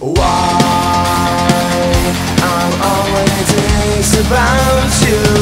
Why I'm always about you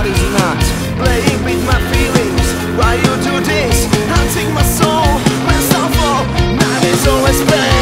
body's not playing with my feelings. Why you do this? My soul when I fall. Always pain.